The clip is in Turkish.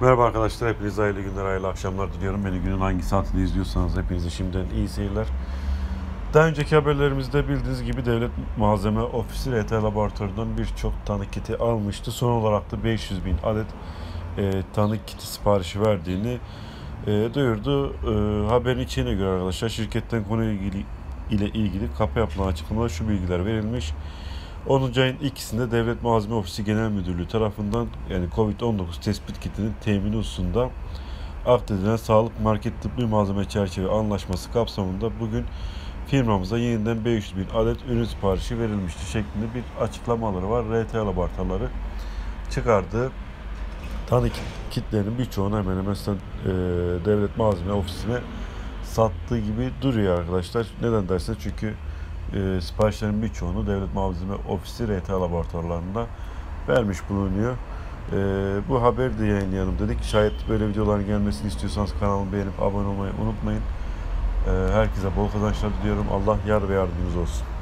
Merhaba arkadaşlar, hepinize hayırlı günler, hayırlı akşamlar diliyorum. Beni günün hangi saatinde izliyorsanız hepinize şimdiden iyi seyirler. Daha önceki haberlerimizde bildiğiniz gibi Devlet Malzeme Ofisi RT Laboratuvarı'ndan birçok tanık kiti almıştı. Son olarak da 500 bin adet e, tanık kiti siparişi verdiğini e, duyurdu. E, haberin içine göre arkadaşlar şirketten konuyla ilgili, ile ilgili kapı yapılan açıklamada şu bilgiler verilmiş. 10. ayın ikisinde Devlet Malzeme Ofisi Genel Müdürlüğü tarafından yani COVID-19 tespit kitinin temini hususunda akdedilen sağlık market tıbbi malzeme çerçeve anlaşması kapsamında bugün firmamıza yeniden 500 bin adet ürün siparişi verilmişti şeklinde bir açıklamaları var. RT laboratuvarları çıkardığı tanı kitlerin birçoğunu hemen hemen sen, e, devlet malzeme ofisine sattığı gibi duruyor arkadaşlar. Neden derseniz çünkü e, siparişlerin birçoğunu devlet malzeme ofisi RT laboratuvarlarında vermiş bulunuyor. E, bu haberi de yayınlayalım dedik. Şayet böyle videoların gelmesini istiyorsanız kanalımı beğenip abone olmayı unutmayın. E, herkese bol kazançlar diliyorum. Allah yar ve yardımcınız olsun.